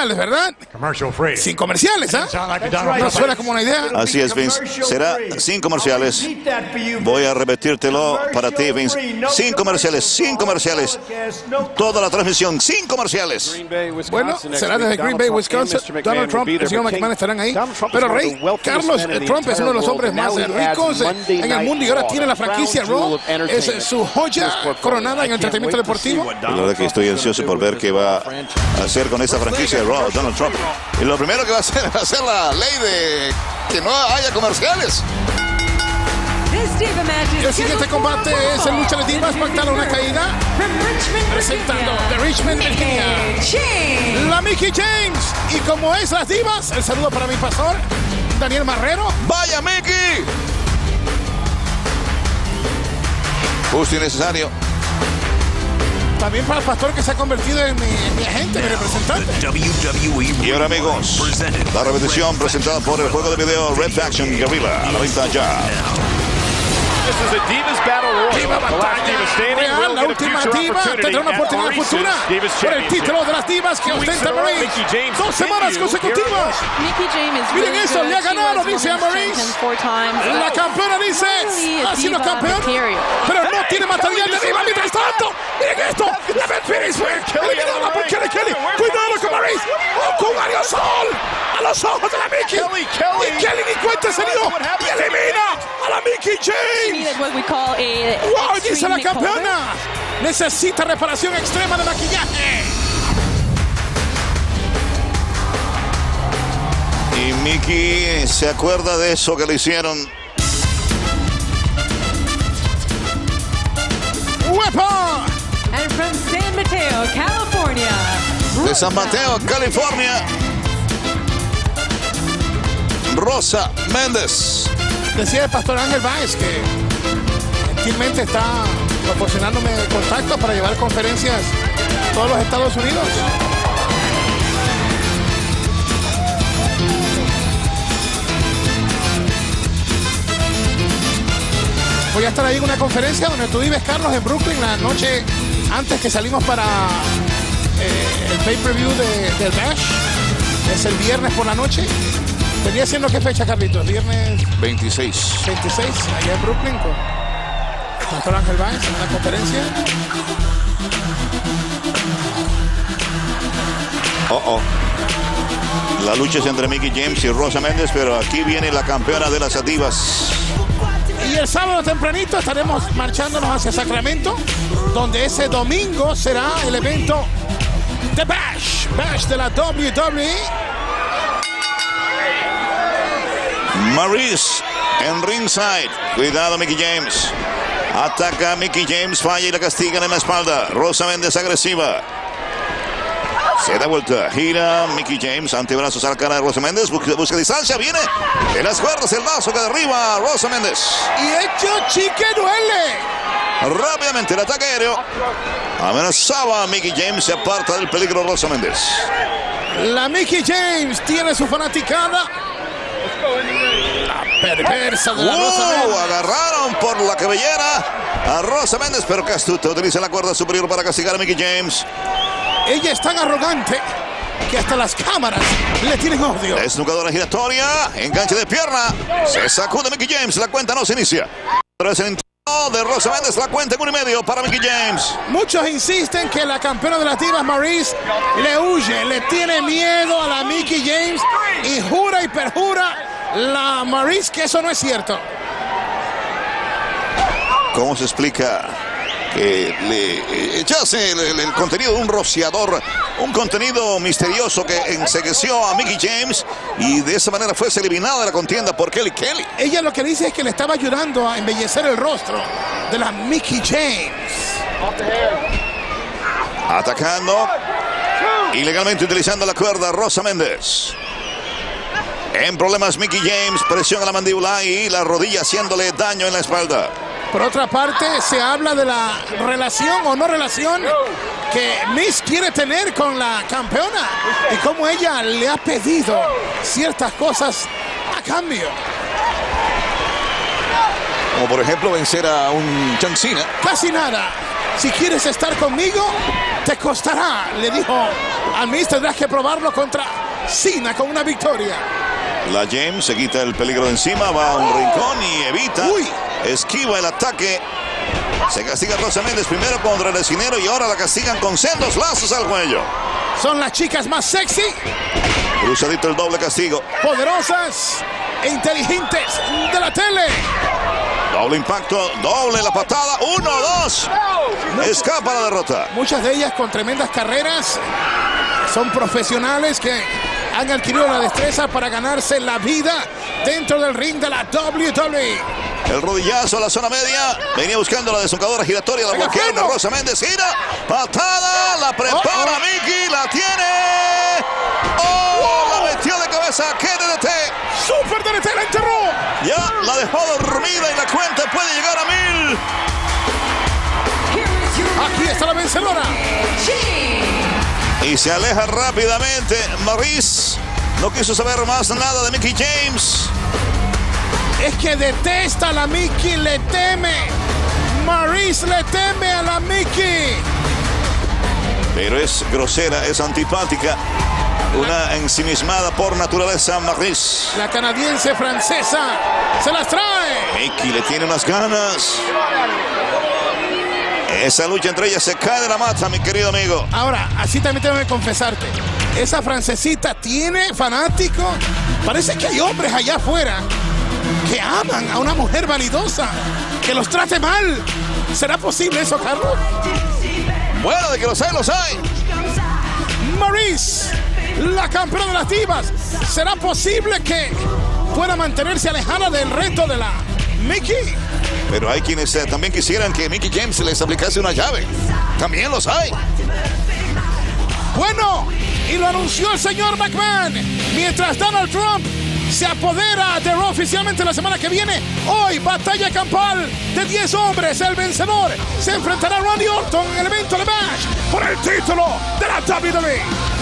comerciales, ¿verdad? Sin comerciales, ¿ah? No suena como una idea. Así es, Vince. Será sin comerciales. Voy a repetírtelo para ti, Vince. Sin comerciales, sin comerciales. Toda la transmisión, sin comerciales. Bueno, será desde Green Bay, Wisconsin. Donald Trump y el señor McMahon estarán ahí. Pero Rey, Carlos Trump es uno de los hombres más ricos en el mundo y ahora tiene la franquicia Raw. Es su joya coronada en entretenimiento deportivo. La verdad que estoy ansioso por ver qué va a hacer con esta franquicia Donald Trump. Y lo primero que va a hacer va a ser la ley de que no haya comerciales. El siguiente combate es el lucha de divas pactando una caída. Presentando de Richmond, Virginia. La Mickey James. Y como es las divas, el saludo para mi pastor, Daniel Marrero. ¡Vaya Mickey! Justo y necesario. También para el pastor que se ha convertido en mi, en mi agente, mi representante. Y ahora amigos, la repetición presentada por el juego de video Red Faction Guerrilla a la venta ya. This is a Divas Battle Royal. Diva The last diva standing Real, will la última diva tendrá una oportunidad futura Divas por el título de las divas que ostenta Maurice. Dos semanas consecutivas. Mickey James is Miren eso, le ha ganado, dice a Maurice. La campeona dice, ha sido campeón, pero no tiene material de tanto. Miren esto, la Phoenix fue eliminada por Kelly Kelly. Cuidado con Maurice. Oh, con Mario Sol. A los ojos de la Mickey. Kelly, Kelly. Y Kelly ni cuenta se dio. Y elimina a la Mickey James. ¡Wow! Dice la campeona. Necesita reparación extrema de maquillaje. Y Mickey se acuerda de eso que le hicieron. ¡Huepa! And from San Mateo, California. De San Mateo, California. Rosa Méndez. Decía el pastor Ángel Báez que gentilmente está proporcionándome contacto para llevar conferencias a todos los Estados Unidos. Voy a estar ahí en una conferencia donde tú vives, Carlos, en Brooklyn, la noche antes que salimos para eh, el pay-per-view de, del Bash. Es el viernes por la noche. ¿Venía siendo qué fecha, Carlitos? Viernes 26. 26, allá en Brooklyn, con pastor Ángel Báez en una conferencia. Oh, oh. La lucha es entre Mickey James y Rosa Méndez, pero aquí viene la campeona de las divas. Y el sábado tempranito estaremos marchándonos hacia Sacramento, donde ese domingo será el evento de Bash, Bash de la WWE. Maurice en ringside. Cuidado, Mickey James. Ataca Mickey James, falla y la castigan en la espalda. Rosa Méndez agresiva. Se da vuelta, gira Mickey James, antebrazos a la cara de Rosa Méndez, busca, busca distancia, viene en las cuerdas el vaso que derriba a Rosa Méndez. Y hecho chique duele. Rápidamente el ataque aéreo amenazaba a Mickey James, se aparta del peligro Rosa Méndez. La Mickey James tiene su fanaticada. La perversa de la Rosa ¡Wow! Méndez. Agarraron por la cabellera a Rosa Méndez, pero que astuta. Utiliza la cuerda superior para castigar a Mickey James. Ella es tan arrogante que hasta las cámaras le tienen odio. Desnucadora giratoria, enganche de pierna. Se sacude Mickey James, la cuenta no se inicia. Pero es el intento de Rosa Méndez, la cuenta en uno y medio para Mickey James. Muchos insisten que la campeona de las divas, Maurice, le huye, le tiene miedo a la Mickey James y jura y perjura la Maurice que eso no es cierto. ¿Cómo se explica que le echase el, el- el contenido de un rociador, un contenido misterioso que ensegueció a Mickey James y de esa manera fuese eliminada de la contienda por Kelly Kelly? Ella lo que dice es que le estaba ayudando a embellecer el rostro de la Mickey James. Atacando. Ilegalmente utilizando la cuerda Rosa Méndez. En problemas Mickey James, presión a la mandíbula y la rodilla haciéndole daño en la espalda. Por otra parte, se habla de la relación o no relación que Miss quiere tener con la campeona y cómo ella le ha pedido ciertas cosas a cambio. Como por ejemplo vencer a un John Cena. Casi nada. Si quieres estar conmigo, te costará, le dijo al Miz, tendrás que probarlo contra Cena con una victoria. La James se quita el peligro de encima, va a un rincón y evita. Uy. Esquiva el ataque. Se castiga Rosa Méndez primero contra el esquinero y ahora la castigan con sendos lazos al cuello. Son las chicas más sexy, Cruzadito el doble castigo. poderosas e inteligentes de la tele. Doble impacto, doble la patada. Uno, dos. Escapa la derrota. Muchas de ellas con tremendas carreras. Son profesionales que han adquirido la destreza para ganarse la vida dentro del ring de la WWE. El rodillazo a la zona media. Venía buscando la desnucadora giratoria. La Venga, bloquea Fermo. Rosa Méndez. Gira. Patada. La prepara Oh, oh. Mickey. La tiene. ¡Oh! La metió de cabeza. ¡Qué DDT! ¡Super DDT la enterró! Ya la dejó dormida y la cuenta puede llegar a mil. Aquí está la vencedora. Y se aleja rápidamente. Maurice no quiso saber más nada de Mickey James. Es que detesta a la Mickey, le teme. Maurice le teme a la Mickey. Pero es grosera, es antipática. Una ensimismada por naturaleza, Maurice. La canadiense francesa se las trae. Mickey le tiene unas ganas. Esa lucha entre ellas se cae de la mata, mi querido amigo. Ahora, así también tengo que confesarte. Esa francesita tiene fanáticos. Parece que hay hombres allá afuera que aman a una mujer vanidosa, que los trate mal. ¿Será posible eso, Carlos? Bueno, de que los hay, los hay. Maurice, la campeona de las divas. ¿Será posible que pueda mantenerse alejada del reto de la Mickey? Pero hay quienes eh, también quisieran que Mickey James les aplicase una llave. También los hay. Bueno, y lo anunció el señor McMahon. Mientras Donald Trump se apodera de Raw oficialmente la semana que viene, hoy batalla campal de 10 hombres. El vencedor se enfrentará a Randy Orton en el evento de Bash por el título de la WWE.